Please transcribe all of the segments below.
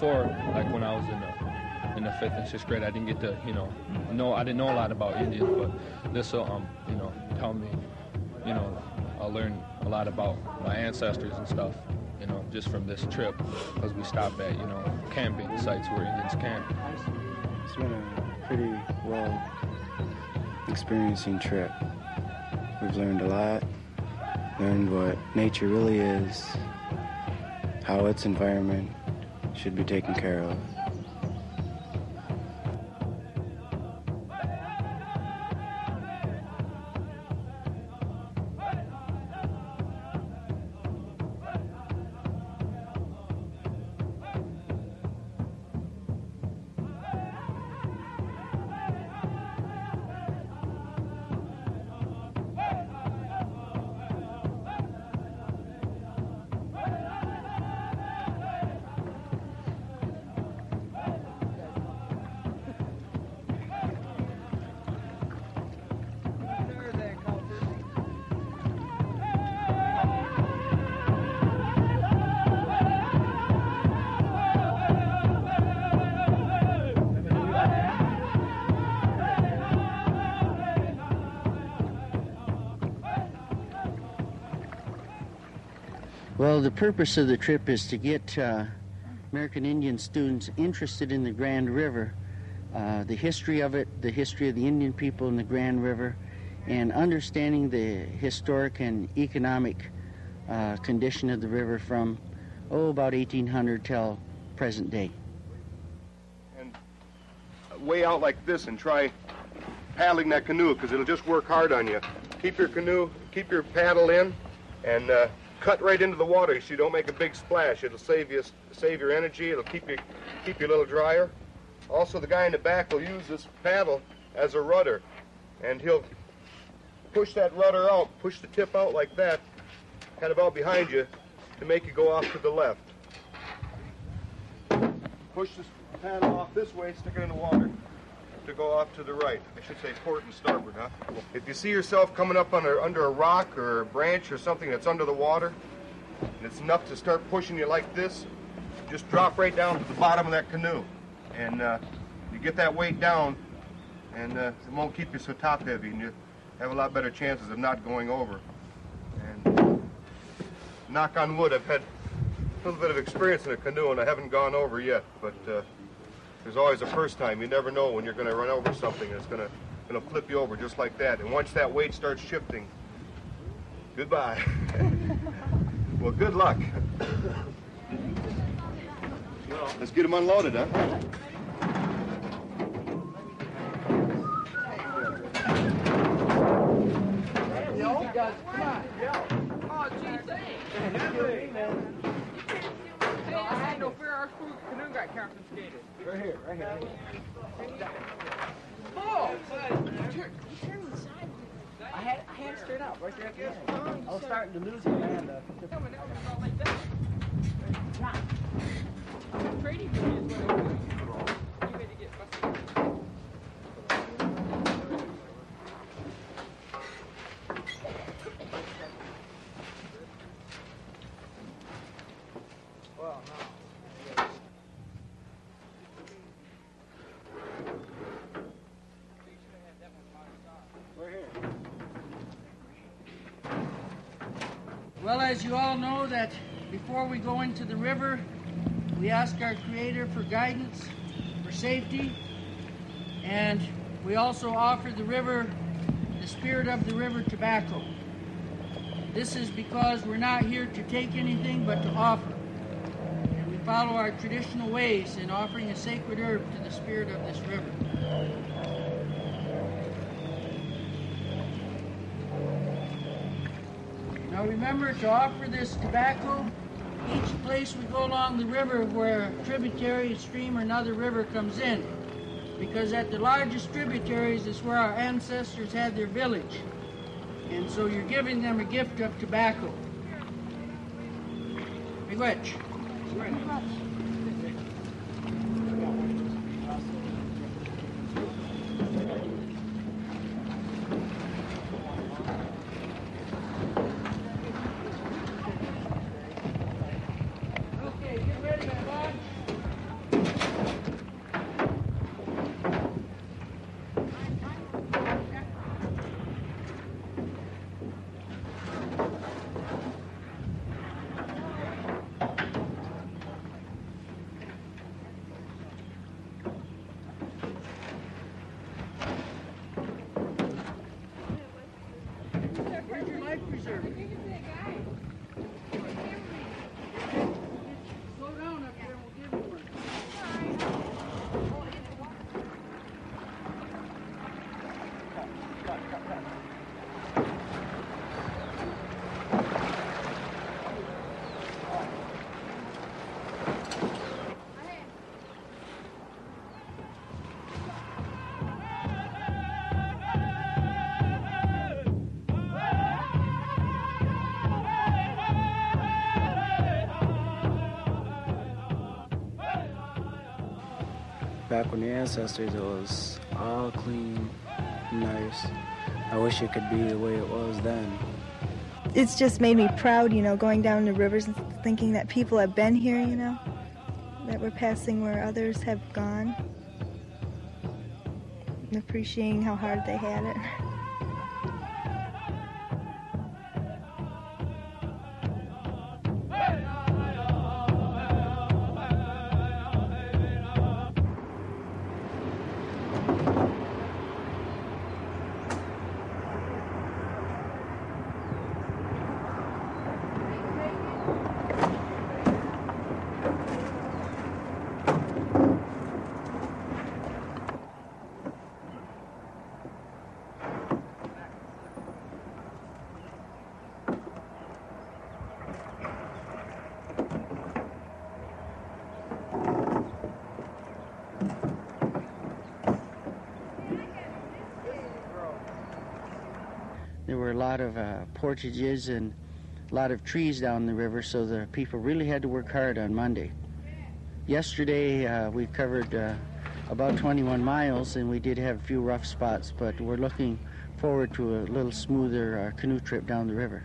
before, like when I was in the in the fifth and sixth grade, I didn't get to, you know, know I didn't know a lot about Indians, but this will, um, you know, help me, you know, I'll learn a lot about my ancestors and stuff, you know, just from this trip, because we stopped at, you know, camping sites where Indians camp. It's been a pretty well experiencing trip. We've learned a lot, learned what nature really is, how its environment should be taken care of. Well, the purpose of the trip is to get uh, American Indian students interested in the Grand River, uh, the history of it, the history of the Indian people in the Grand River, and understanding the historic and economic uh, condition of the river from, oh, about 1800 till present day. And way out like this and try paddling that canoe because it'll just work hard on you. Keep your canoe, keep your paddle in, and uh, cut right into the water so you don't make a big splash. It'll save you save your energy. It'll keep you keep you a little drier. Also, the guy in the back will use this paddle as a rudder, and he'll push that rudder out, push the tip out like that, kind of out behind you, to make you go off to the left. Push this paddle off this way, stick it in the water to go off to the right. I should say port and starboard, huh? If you see yourself coming up under, under a rock or a branch or something that's under the water, and it's enough to start pushing you like this, just drop right down to the bottom of that canoe. And uh, you get that weight down, and uh, it won't keep you so top heavy, and you have a lot better chances of not going over. And knock on wood, I've had a little bit of experience in a canoe, and I haven't gone over yet, but uh, there's always a first time. You never know when you're going to run over something that's going to going to flip you over just like that. And once that weight starts shifting, goodbye. well, good luck. Let's get them unloaded, huh? Got confiscated. Right here, right here. Oh! I had, I had it straight out, right there at the end. I was starting to lose it, man. Uh, Trading is what it was. Well, as you all know, that before we go into the river, we ask our Creator for guidance, for safety, and we also offer the river, the spirit of the river, tobacco. This is because we're not here to take anything but to offer. And we follow our traditional ways in offering a sacred herb to the spirit of this river. Now remember to offer this tobacco each place we go along the river where a tributary, a stream, or another river comes in. Because at the largest tributaries is where our ancestors had their village. And so you're giving them a gift of tobacco. Miigwech. Back when the ancestors, it was all clean, nice. I wish it could be the way it was then. It's just made me proud, you know, going down the rivers and thinking that people have been here, you know, that we're passing where others have gone. And appreciating how hard they had it. There were a lot of uh, portages and a lot of trees down the river, so the people really had to work hard on Monday. Yesterday, uh, we covered uh, about 21 miles, and we did have a few rough spots, but we're looking forward to a little smoother uh, canoe trip down the river.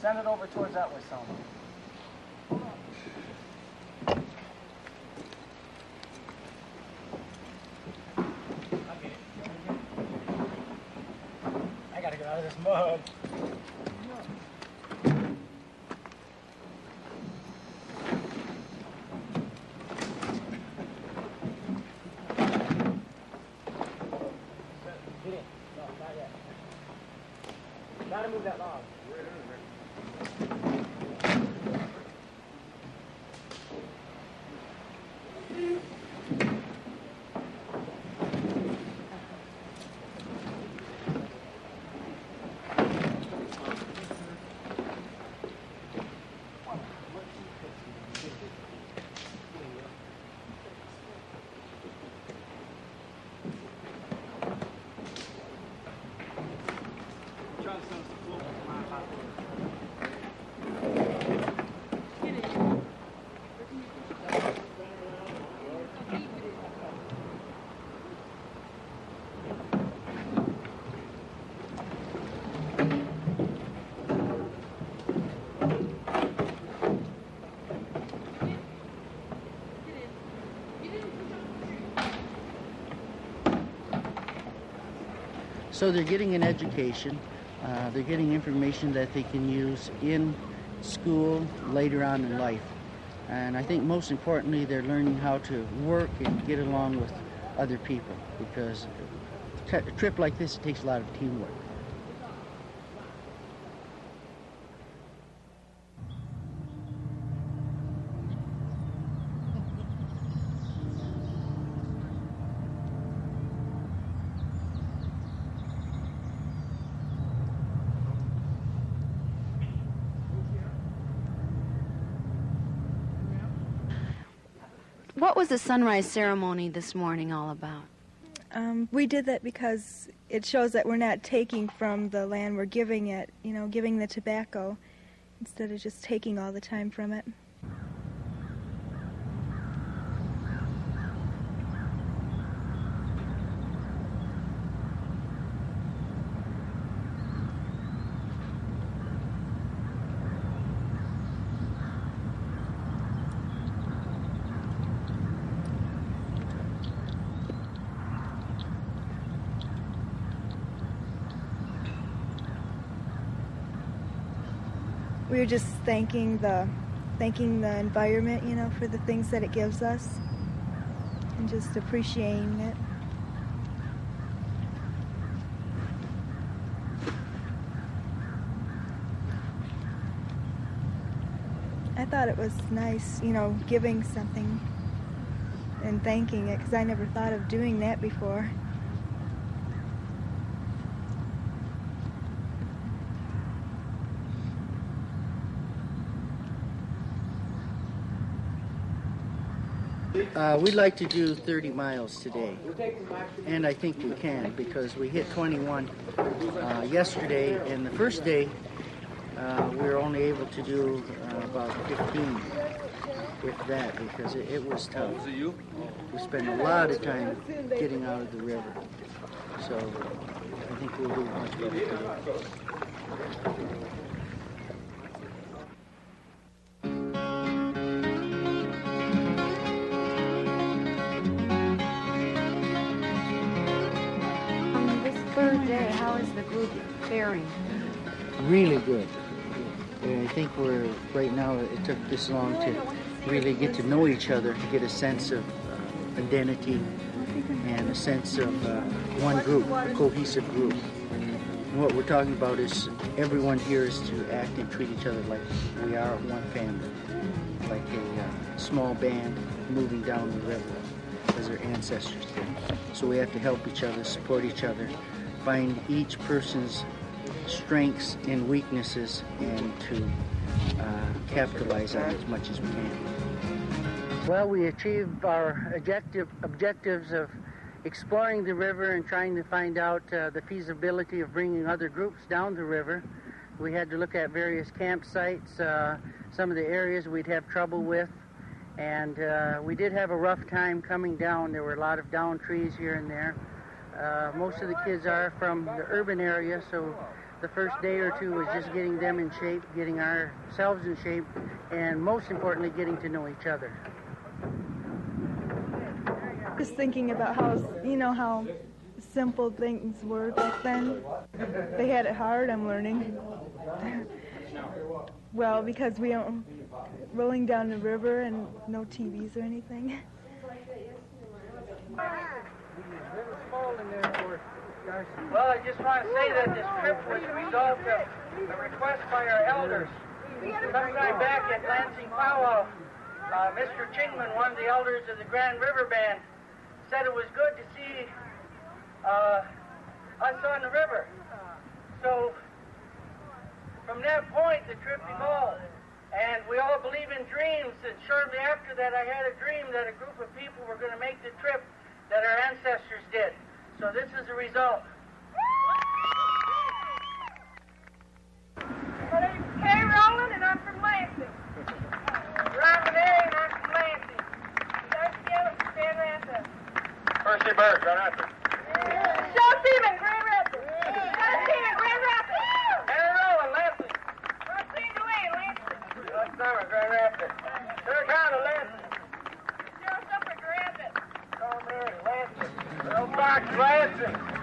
Send it over towards that way, Selma. I gotta get out of this mud. Get in. Not yet. Gotta move that log. So they're getting an education. Uh, they're getting information that they can use in school later on in life. And I think most importantly, they're learning how to work and get along with other people because a trip like this takes a lot of teamwork. What was the sunrise ceremony this morning all about? Um, we did that because it shows that we're not taking from the land, we're giving it, you know, giving the tobacco. instead of just taking all the time from it. We were just thanking the thanking the environment, you know, for the things that it gives us and just appreciating it. I thought it was nice, you know, giving something and thanking it because I never thought of doing that before. Uh, we'd like to do 30 miles today, and I think we can because we hit 21 uh, yesterday, and the first day uh, we were only able to do uh, about 15, if that, because it, it was tough. We spent a lot of time getting out of the river, so I think we'll do much better today. Third day, how is the group faring? really good. I think we're right now. It took this long to really get to know each other, to get a sense of uh, identity, and a sense of uh, one group, a cohesive group. And what we're talking about is everyone here is to act and treat each other like we are one family, like a uh, small band moving down the river as our ancestors did. So we have to help each other, support each other, find each person's strengths and weaknesses and to uh, capitalize on as much as we can. Well, we achieved our objective, objectives of exploring the river and trying to find out uh, the feasibility of bringing other groups down the river. We had to look at various campsites, uh, some of the areas we'd have trouble with, and uh, we did have a rough time coming down. There were a lot of down trees here and there. Uh, most of the kids are from the urban area, so the first day or two was just getting them in shape, getting ourselves in shape, and most importantly, getting to know each other. Just thinking about how, you know, how simple things were back then. They had it hard, I'm learning. well, because we don't, rolling down the river and no TVs or anything. Well, I just want to say that this trip was a result of a request by our elders. Sometime back at Lansing Powwow, uh, Mr. Chingman, one of the elders of the Grand River Band, said it was good to see uh, us on the river. So, from that point, the trip evolved. And we all believe in dreams, and shortly after that, I had a dream that a group of people were going to make the trip that our ancestors did. So this is the result. My name's Kay Rowland, and I'm from Lansing. Ron Renee, and I'm from Lansing. Darcy Gillett from Grand Rapids. Percy Bird, right after. Sean Seaman, Grand Rapids. Sean Seaman, Grand Rapids. Aaron Rowland, Lansing. Roxanne DeWay, Lansing. Let's start with Grand Rapids. Sir Connor, Lansing. Cheryl Summer,